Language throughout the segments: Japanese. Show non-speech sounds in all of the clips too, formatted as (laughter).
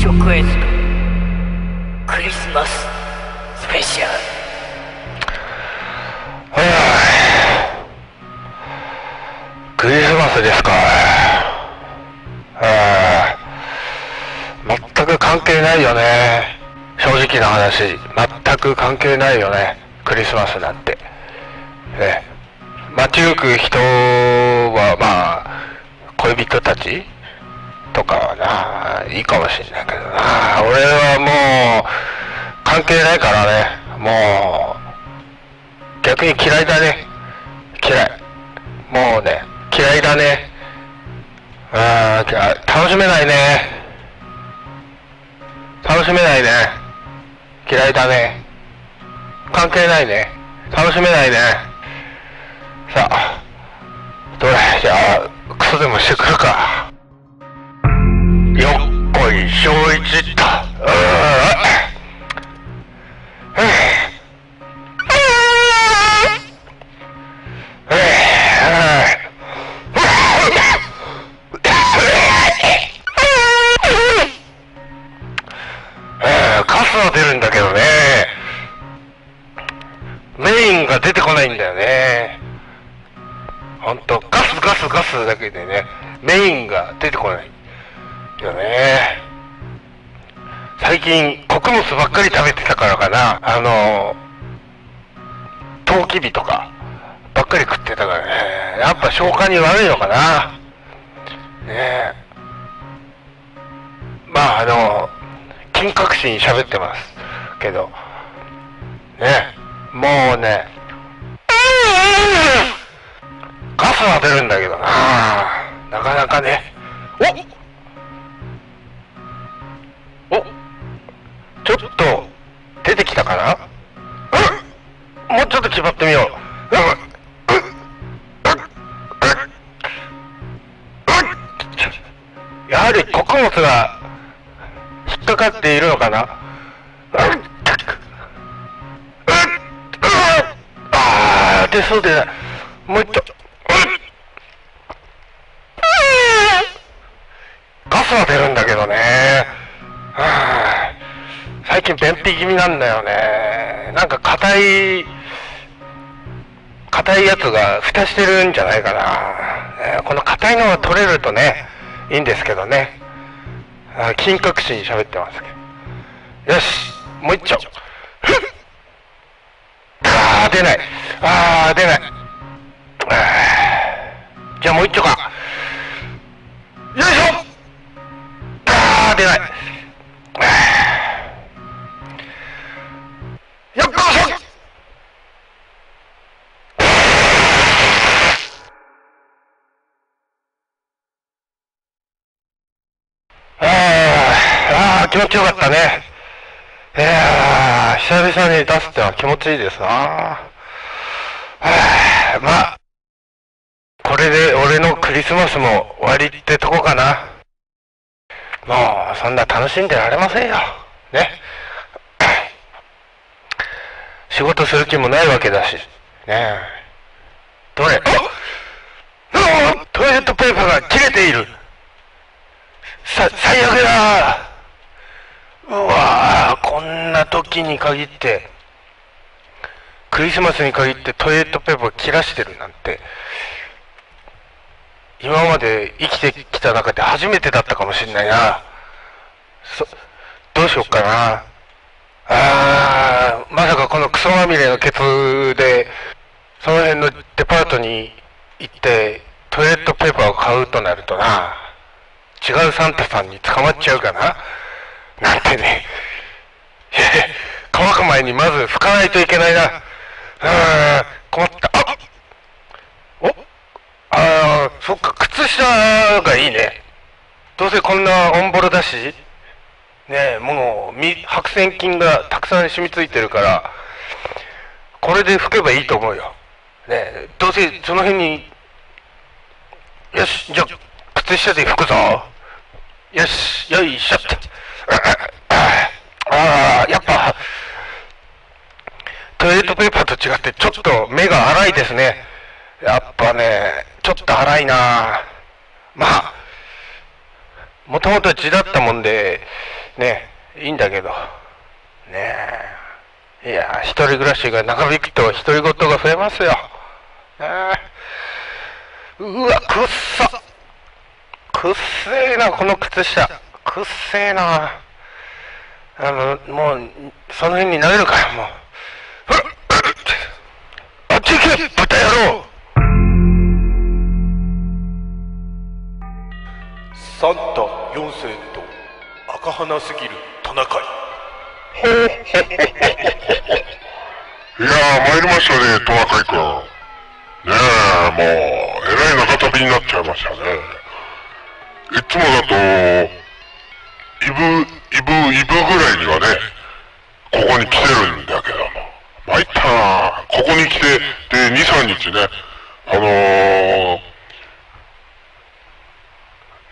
食エストクリスマススペシャルクリスマスですか。全く関係ないよね。正直な話、全く関係ないよね。クリスマスなんて。ね。街行く人は、まあ、恋人たちとかはな、いいかもしれないけどな。俺はもう、関係ないからね。もう、逆に嫌いだね。嫌い。もうね、嫌いだね。あー楽しめないね。楽しめないね。嫌いだね。関係ないね。楽しめないね。さあ、どれ、じゃあ、クソでもしてくるか。よっこいしょういちっと。うーカスは出るんだけどね。メインが出てこないんだよね。ほんと、ガスガスガスだけでね、メインが出てこないよね。最近、穀物ばっかり食べてたからかな。あの、トウキビとか、ばっかり食ってたからね。やっぱ消化に悪いのかな。ね。え。まあ、あの、金隠しに喋ってますけど、ね、もうね、ガスは出るん。だけどな、なかなかね、たかな？うん？もうちょっと決まってみよう。やはり穀物が引っかかっているのかな？ああ出そうでない。もう一丁ガスは出るんだけどね。最近便秘気味なんだよねなんか硬い硬いやつが蓋してるんじゃないかな、この硬いのが取れるとねいいんですけどね金隠しに喋ってますけど。よし、もう一丁。(laughs) あー、出ない。あー、出ない。じゃあもう一丁か。よいしょあー、出ない。よっこいしょああ、気持ちよかったね。いや、久々に出すっては気持ちいいですな。はあ、まあ、これで俺のクリスマスも終わりってとこかな。もう、そんな楽しんでられませんよ。ね。仕事する気もないわけだし。ねどれ？あトイレットペーパーが切れている。さ、最悪だうわこんな時に限って、クリスマスに限ってトイレットペーパー切らしてるなんて、今まで生きてきた中で初めてだったかもしんないな。そ、どうしよっかな。あー、まさかこのクソまみれのケツで、その辺のデパートに行って、トイレットペーパーを買うとなるとな。違うサンタさんに捕まっちゃうかな？なんてね。乾く前にまず拭かないといけないな。うん、困った。あお？あー、そっか、靴下がいいね。どうせこんなオンボロだし、ね、もう、白癬菌がたくさん染みついてるから、これで拭けばいいと思うよ。ね、どうせその辺に、よし、じゃあ、靴下で拭くぞ。よし、よいしょっと。ああ、やっぱ、トイレットペーパーと違ってちょっと目が荒いですね。やっぱね、ちょっと荒いなまあ、もともと血だったもんで、ねいいんだけど。ねえ。いや一人暮らしが長引くと独り言が増えますよ、ね、うわくっさくっせえなこの靴下。くっせえな。あのもうその辺になれるからもう。(laughs) あっち行け豚野郎サンタ4世と赤花すぎるトナカイいやー、参りましたね、トナカイ君。ねえ、もう、えらい長旅になっちゃいましたね。いつもだと、イブ、イブ、イブぐらいにはね、ここに来てるんだけども。参ったなここに来て、で、2、3日ね、あのー、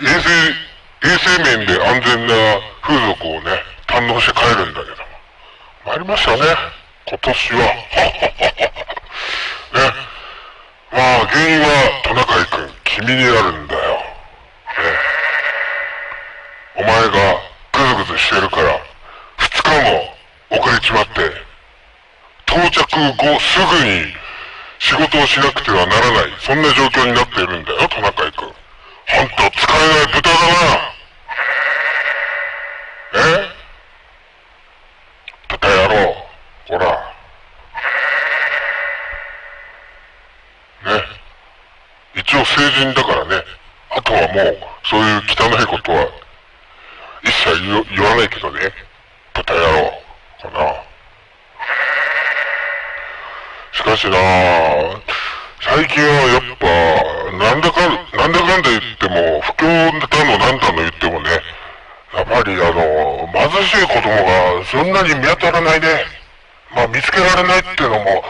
衛生、衛生面で安全な風俗をね、堪能して帰るんだけども。参りましたね、今年は。(laughs) ね。まあ、原因は、トナカイ君、君にあるんだよ。ね。お前が、ぐずぐずしてるから、二日も遅れちまって、到着後すぐに仕事をしなくてはならない、そんな状況になっているんだよ、トナカイ君。ほんと使えない豚だな。え？豚野郎。ほら。ね。一応成人だからね。あとはもう、そういう汚いことは、一切言言わないけどね。豚野郎。かな。しかしな最近はやっぱ、なんだか、なんだかんだ言っても、不況だのなんだの言ってもね、やっぱりあの、貧しい子供がそんなに見当たらないね。まあ見つけられないっていうのも、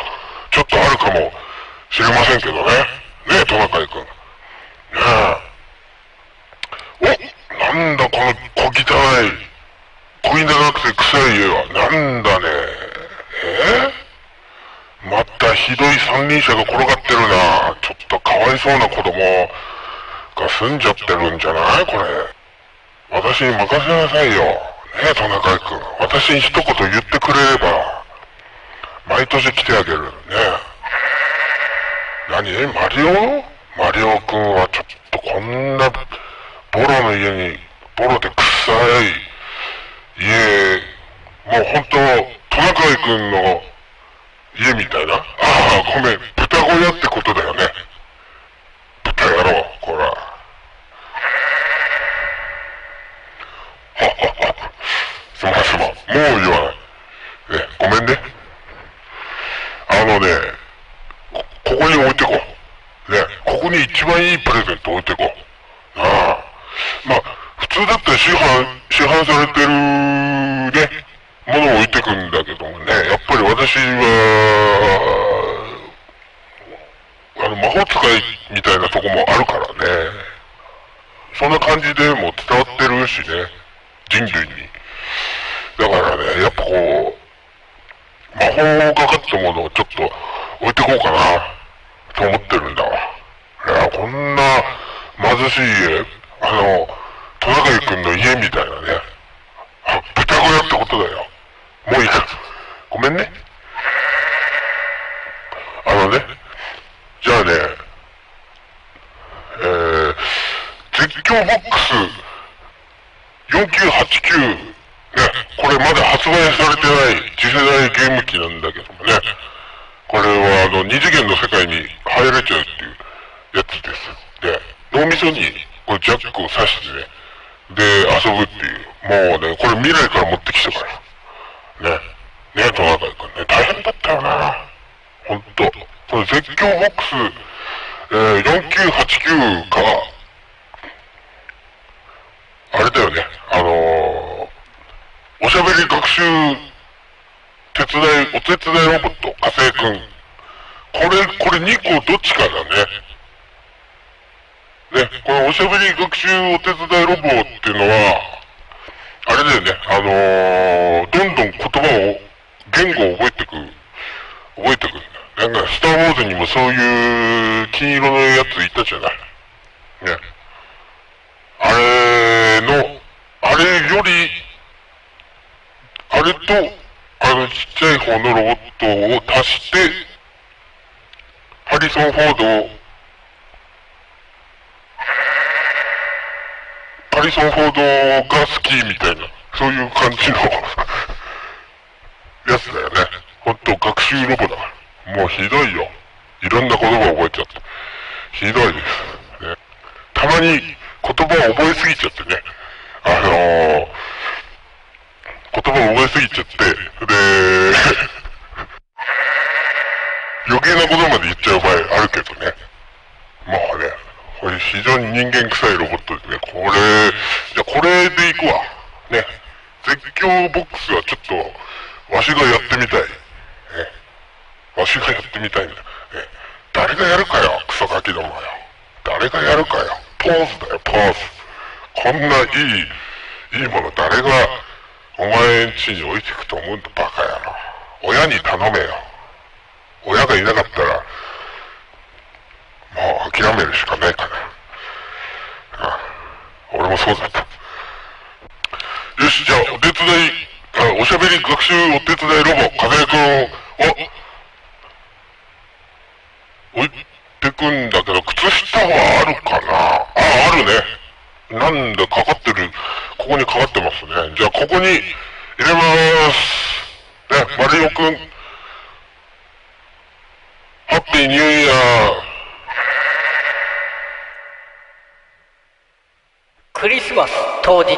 ちょっとあるかもしれませんけどね。ねえ、トナカイ君。ねえ。お、なんだこの小汚い、小汚くて臭い家は。なんだね。えまたひどい三輪車が転がってるな。ちょっとかわいそうな子供が住んじゃってるんじゃない？これ。私に任せなさいよ。ねえ、トナカイ君。私に一言言ってくれれば、毎年来てあげる。ね。何？マリオ？マリオ君はちょっとこんな、ボロの家に、ボロで臭い家、もう本当トナカイ君の家みたいな。ああ、ごめん。豚小屋ってことだよね。豚野郎、こら。すまんすまん。もう言わない。ね、ごめんね。あのね、こ、ここに置いてこう。ね、ここに一番いいプレゼント置いてこう。ああ。まあ、普通だったら市販、市販されてるね、ものを置いてくんだけどもね、やっぱり私は、あの、魔法使いみたいなとこもあるからね。そんな感じでも伝わってるしね、人類に。だからね、やっぱこう、魔法がかったものをちょっと置いてこうかな、と思ってるんだわ。いや、こんな貧しい家、あの、トナカイ君の家みたいなね、あ、豚小屋ってことだよ。もういいか。ごめんね。あのね、じゃあね、えー、絶叫ボックス4989、ね、これまだ発売されてない次世代ゲーム機なんだけどもね、これはあの二次元の世界に入れちゃうっていうやつです。で、脳みそにこれジャックを挿してね、で、遊ぶっていう。もうね、これ未来から持ってきたから。ね。ね、トナカイ君ね、大変だったよな。ほんと。これ絶叫ボックス、えー、4989から、あれだよね、あのー、おしゃべり学習手伝い、お手伝いロボット、火星くん。これ、これ2個どっちかだね。ね、このおしゃべり学習お手伝いロボっていうのは、あれだよね、あのー、どんどん言葉を、言語を覚えていく、覚えていくんだ。なんか、スター・ウォーズにもそういう金色のやついたじゃない。ね。あれの、あれより、あれと、あのちっちゃい方のロボットを足して、ハリソン・フォードを、ハリソン・フォードが好きみたいな、そういう感じのやつだよね。ほんと学習ロボだから。もうひどいよ。いろんな言葉覚えちゃって。ひどいです。ね、たまに言葉を覚えすぎちゃってね。あのー、言葉を覚えすぎちゃって、で、(laughs) 余計なことまで言っちゃう場合あるけどね。まあね、これ非常に人間臭いロボットですね。これ、じゃこれでいくわ。ね。絶叫ボックスはちょっと、わしがやってみたい。わしがやってみたいんだ。ね。誰がやるかよ、クソガキどもよ。誰がやるかよ。ポーズだよ、ポーズ。こんないい、いいもの誰が、お前ん家に置いていくと思うんだ、バカ野郎。親に頼めよ。親がいなかったら、もう諦めるしかないかな。あ俺もそうだった。よし、じゃあ、お手伝い、あおしゃべり学習お手伝いロボ、風くんを、置いてくんだけど、靴下はあるかなあ、あるね。なんだ、かかってる、ここにかかってますね。じゃあ、ここに入れまーす。ね、マリオくん、ハッピーニューイヤー。クリスマス当日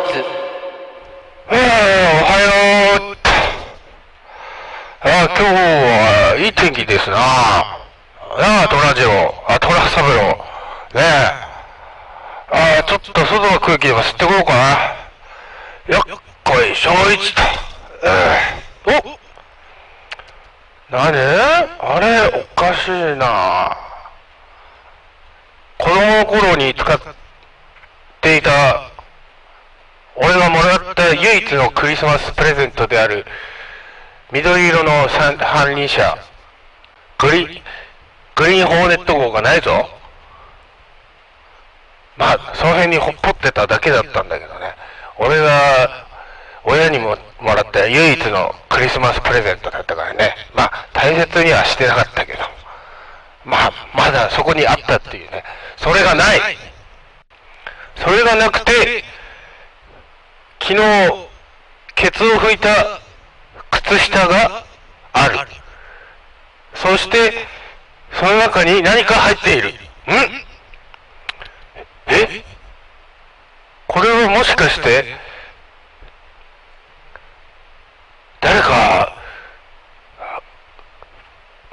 えー、おはよう。あ、今日はいい天気ですな。ああ、トラジオ。あ、トラサブロー。ねえ。あちょっと外の空気でも吸ってこようかな。よっこいしょいちと。えー、おなにあれ、おかしいな。子供の頃に使っていた俺がもらった唯一のクリスマスプレゼントである緑色の三反輪車グリグリーンホーネット号がないぞ。まあその辺にほっぽってただけだったんだけどね。俺が親にももらった唯一のクリスマスプレゼントだったからね。まあ大切にはしてなかったけど。まあまだそこにあったっていうね。それがない。それがなくて昨日、ケツを拭いた靴下がある。そして、その中に何か入っている。ん？え？これはもしかして、誰か、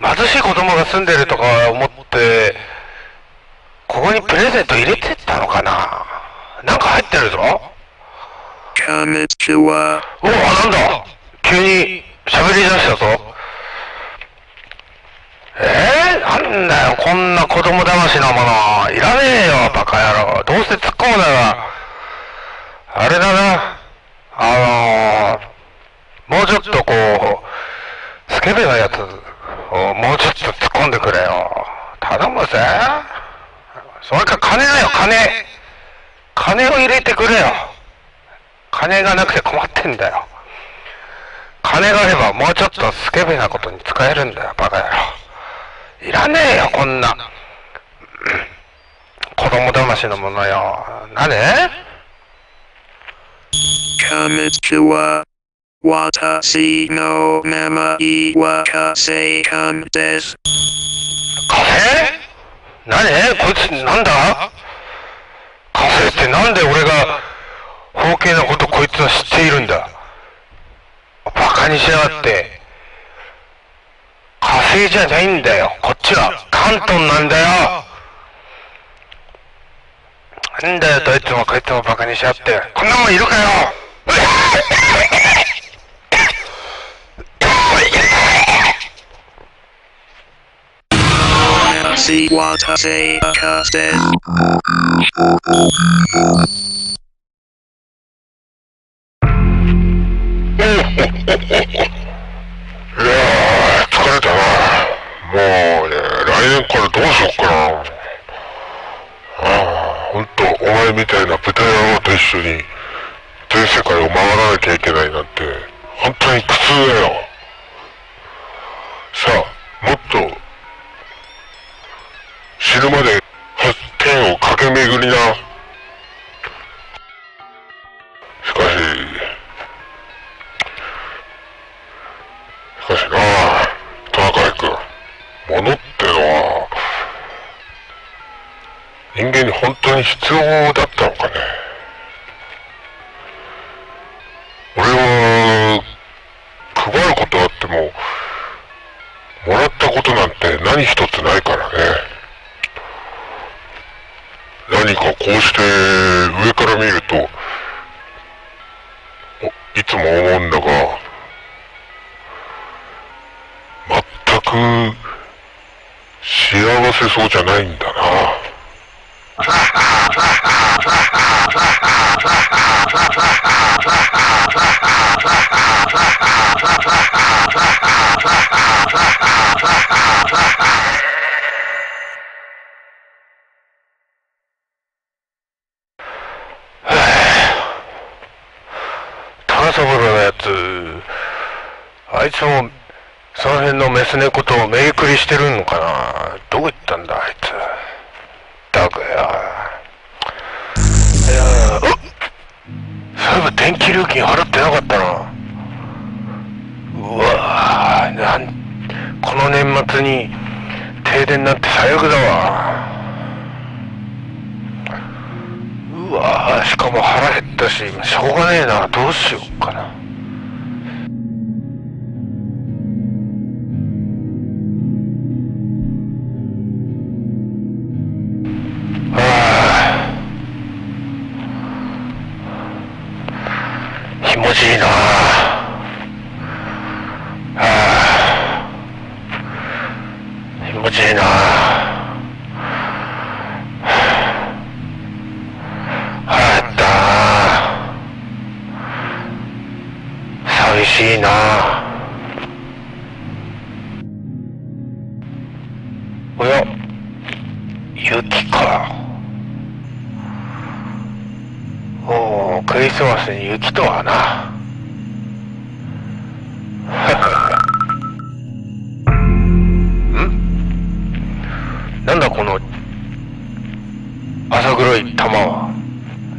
貧しい子供が住んでるとか思って、ここにプレゼント入れてったのかな？なんか入ってるぞ。こんにちは。おお、なんだ急に喋り出したぞ。え？ー、なんだよ、こんな子供騙しなもの。いらねえよ、バカ野郎。どうせ突っ込むなら、あれだな。あのー、もうちょっとこう、スケベなやつをもうちょっと突っ込んでくれよ。頼むぜ。それか金だよ、金。金を入れてくれよ。金がなくて困ってんだよ。金があればもうちょっとスケベなことに使えるんだよ、バカ野郎。いらねえよ、こんな。子供騙しのものよ。何？こんにちは。私の名前は火星君です。火星何？こいつなんだ？火星ってなんで俺が包茎なことこいつは知っているんだ？バカにしやがって。火星じゃないんだよ。こっちは関東なんだよ。なんだよ、どいつもこいつもバカにしやがって。こんなもんいるかよ私は火星博士です。いやー、疲れたな。もうね、来年からどうしよっかな。ああ、ほんと、お前みたいな豚野郎と一緒に全世界を回らなきゃいけないなんて、本当に苦痛だよ。何かこうして上から見ると、いつも思うんだが、全く幸せそうじゃないんだな。高 (laughs) 三郎のやつ、あいつも、その辺のメス猫とめりくりしてるのかな？どこ行ったんだ、あいつ。だくや。いや、うっそういえば電気料金払ってなかったな。うわなん、この年末に停電なんて最悪だわ。うわしかも腹減ったし、しょうがねえな。どうしようかな。あ、ひもじいな。浅黒い玉は。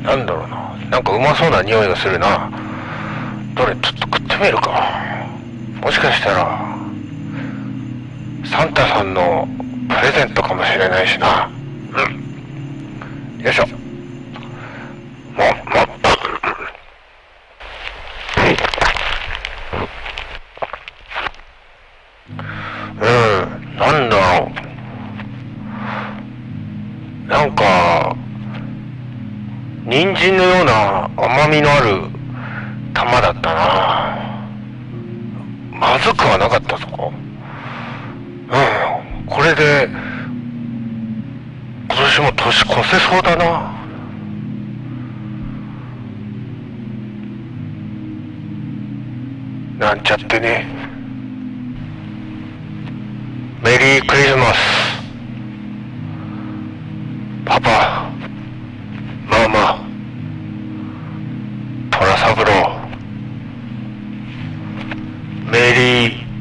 なんだろうな。なんかうまそうな匂いがするな。どれちょっと食ってみるか。もしかしたらサンタさんのプレゼントかもしれないしな。うん。よいしょ。ももうん。なんだろう。なんか人参のような甘みのある玉だったな。まずくはなかったぞ。うん。これで今年も年越せそうだな。なんちゃってね。メリークリスマス。パパ。Mary